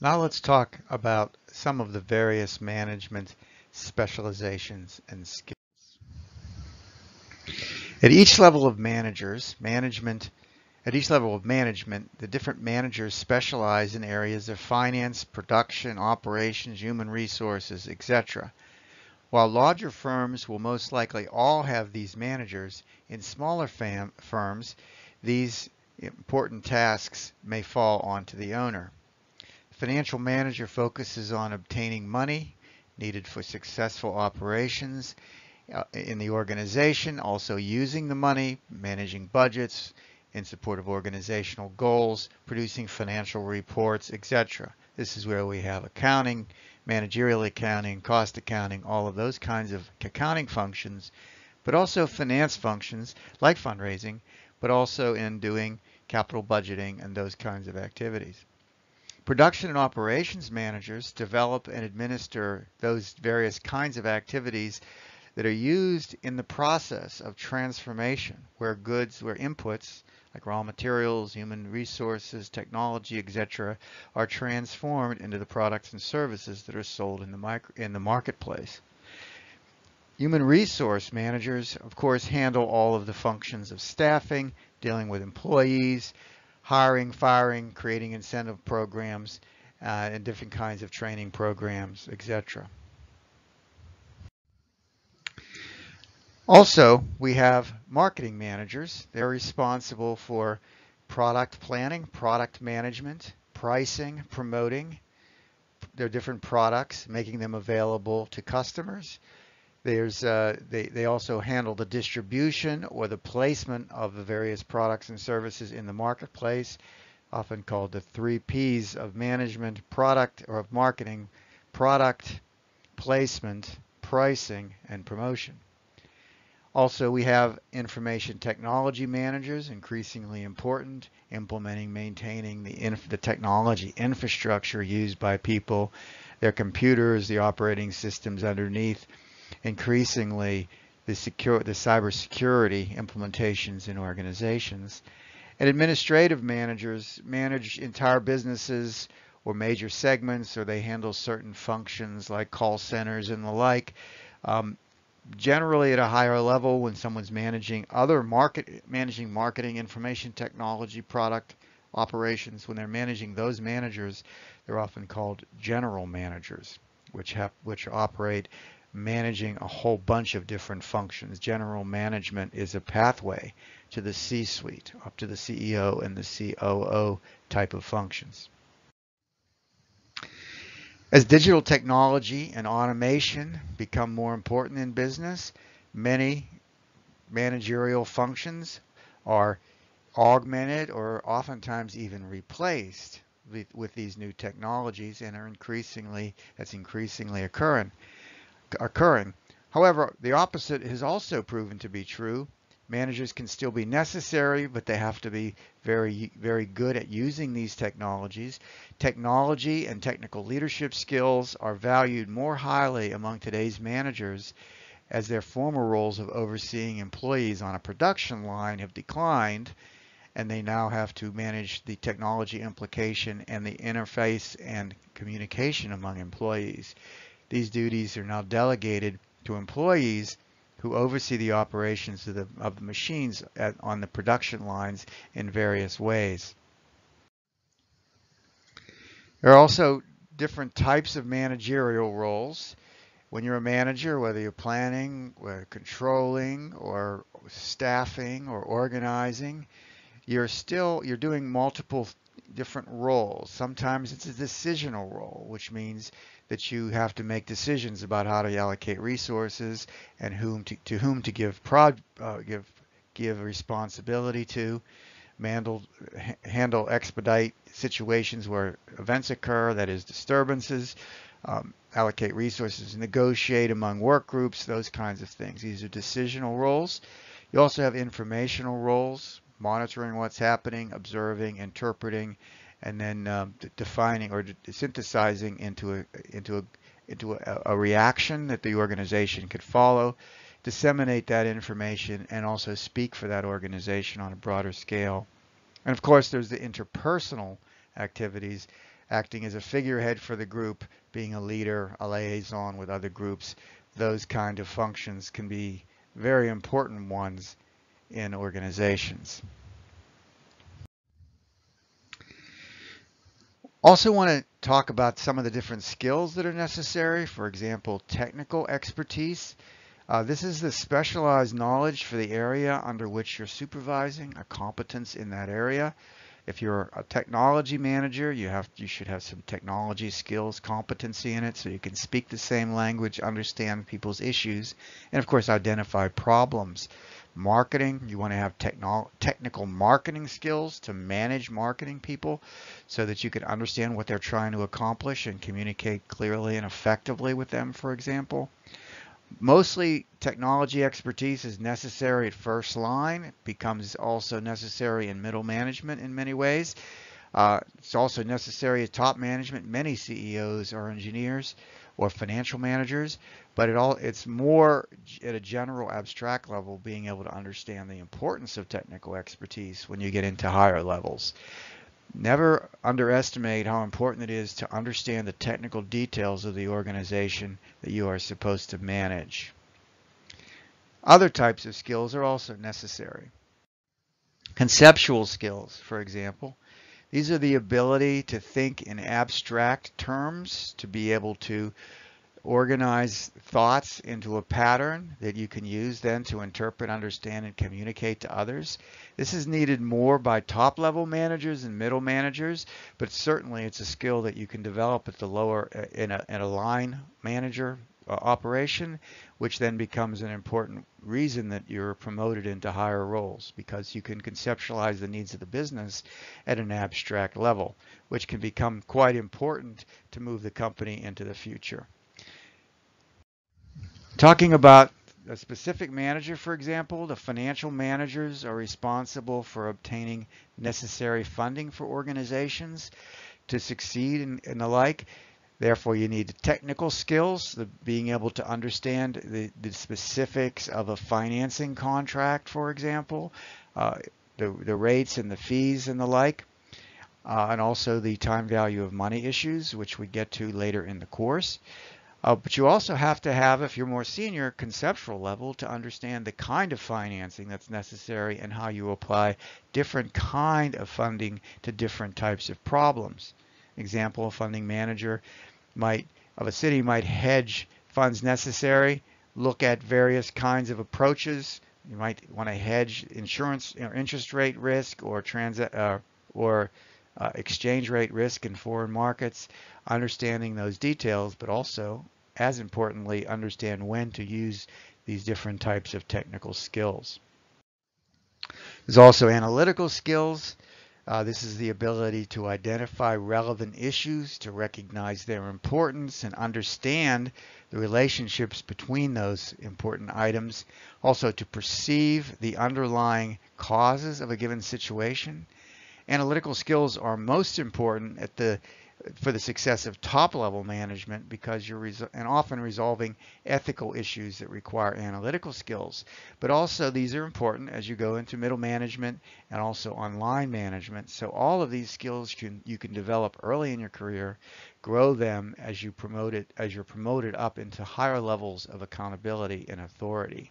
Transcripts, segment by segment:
Now let's talk about some of the various management specializations and skills. At each level of managers, management, at each level of management, the different managers specialize in areas of finance, production, operations, human resources, etc. While larger firms will most likely all have these managers, in smaller firms, these important tasks may fall onto the owner. Financial manager focuses on obtaining money needed for successful operations uh, in the organization, also using the money, managing budgets in support of organizational goals, producing financial reports, etc. This is where we have accounting, managerial accounting, cost accounting, all of those kinds of accounting functions, but also finance functions like fundraising, but also in doing capital budgeting and those kinds of activities. Production and operations managers develop and administer those various kinds of activities that are used in the process of transformation, where goods, where inputs like raw materials, human resources, technology, etc., are transformed into the products and services that are sold in the, micro, in the marketplace. Human resource managers, of course, handle all of the functions of staffing, dealing with employees, hiring, firing, creating incentive programs, uh, and different kinds of training programs, etc. Also, we have marketing managers. They're responsible for product planning, product management, pricing, promoting their different products, making them available to customers, there's, uh, they, they also handle the distribution or the placement of the various products and services in the marketplace, often called the three P's of management, product or of marketing, product, placement, pricing, and promotion. Also, we have information technology managers, increasingly important, implementing, maintaining the, the technology infrastructure used by people, their computers, the operating systems underneath, increasingly the secure the cybersecurity implementations in organizations. And administrative managers manage entire businesses or major segments, or they handle certain functions like call centers and the like. Um, generally at a higher level when someone's managing other market managing marketing information technology product operations when they're managing those managers they're often called general managers which have which operate managing a whole bunch of different functions. General management is a pathway to the C-suite, up to the CEO and the COO type of functions. As digital technology and automation become more important in business, many managerial functions are augmented or oftentimes even replaced with, with these new technologies and are increasingly, that's increasingly occurring occurring. However, the opposite has also proven to be true. Managers can still be necessary, but they have to be very, very good at using these technologies. Technology and technical leadership skills are valued more highly among today's managers as their former roles of overseeing employees on a production line have declined and they now have to manage the technology implication and the interface and communication among employees. These duties are now delegated to employees who oversee the operations of the, of the machines at, on the production lines in various ways. There are also different types of managerial roles. When you're a manager, whether you're planning, or controlling, or staffing, or organizing, you're still you're doing multiple different roles. Sometimes it's a decisional role, which means that you have to make decisions about how to allocate resources and whom to, to whom to give prod, uh, give give responsibility to, handle, handle expedite situations where events occur, that is disturbances, um, allocate resources, negotiate among work groups, those kinds of things. These are decisional roles. You also have informational roles, monitoring what's happening, observing, interpreting, and then um, defining or synthesizing into a into a into a, a, reaction that the organization could follow, disseminate that information, and also speak for that organization on a broader scale. And of course, there's the interpersonal activities, acting as a figurehead for the group, being a leader, a liaison with other groups. Those kind of functions can be very important ones in organizations. Also want to talk about some of the different skills that are necessary. For example, technical expertise. Uh, this is the specialized knowledge for the area under which you're supervising, a competence in that area. If you're a technology manager, you have you should have some technology skills, competency in it, so you can speak the same language, understand people's issues, and of course identify problems. Marketing, you want to have technical marketing skills to manage marketing people so that you can understand what they're trying to accomplish and communicate clearly and effectively with them, for example. Mostly technology expertise is necessary at first line. It becomes also necessary in middle management in many ways. Uh, it's also necessary at top management. Many CEOs are engineers or financial managers, but it all it's more at a general abstract level being able to understand the importance of technical expertise when you get into higher levels. Never underestimate how important it is to understand the technical details of the organization that you are supposed to manage. Other types of skills are also necessary. Conceptual skills, for example. These are the ability to think in abstract terms, to be able to organize thoughts into a pattern that you can use then to interpret, understand, and communicate to others. This is needed more by top level managers and middle managers, but certainly it's a skill that you can develop at the lower, uh, in a, in a line manager Uh, operation, which then becomes an important reason that you're promoted into higher roles because you can conceptualize the needs of the business at an abstract level, which can become quite important to move the company into the future. Talking about a specific manager, for example, the financial managers are responsible for obtaining necessary funding for organizations to succeed and, and the like. Therefore, you need technical skills, the, being able to understand the, the, specifics of a financing contract, for example, uh, the, the rates and the fees and the like, uh, and also the time value of money issues, which we get to later in the course. Uh, but you also have to have, if you're more senior, conceptual level to understand the kind of financing that's necessary and how you apply different kind of funding to different types of problems. Example, a funding manager might of a city might hedge funds necessary, look at various kinds of approaches. You might want to hedge insurance or interest rate risk or transit uh, or uh, exchange rate risk in foreign markets, understanding those details, but also, as importantly, understand when to use these different types of technical skills. There's also analytical skills. Uh, this is the ability to identify relevant issues, to recognize their importance and understand the relationships between those important items. Also to perceive the underlying causes of a given situation Analytical skills are most important at the for the success of top level management because you're and often resolving ethical issues that require analytical skills. But also these are important as you go into middle management and also online management. So all of these skills can you can develop early in your career, grow them as you promote it as you're promoted up into higher levels of accountability and authority.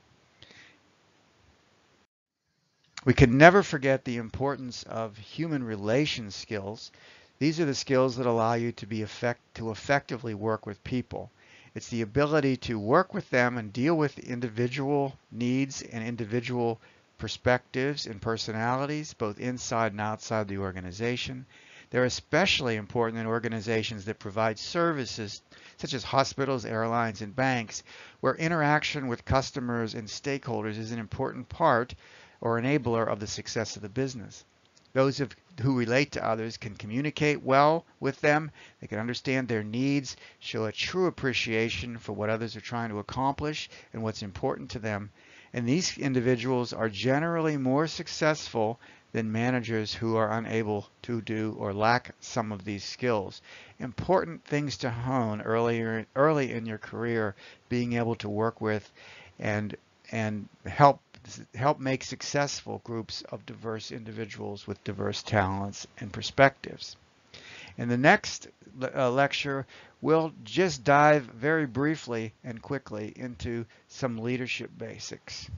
We can never forget the importance of human relations skills. These are the skills that allow you to be effect to effectively work with people. It's the ability to work with them and deal with individual needs and individual perspectives and personalities, both inside and outside the organization. They're especially important in organizations that provide services such as hospitals, airlines, and banks, where interaction with customers and stakeholders is an important part or enabler of the success of the business. Those of, who relate to others can communicate well with them. They can understand their needs, show a true appreciation for what others are trying to accomplish and what's important to them. And these individuals are generally more successful than managers who are unable to do or lack some of these skills. Important things to hone earlier, early in your career, being able to work with and and help help make successful groups of diverse individuals with diverse talents and perspectives. In the next uh, lecture, we'll just dive very briefly and quickly into some leadership basics.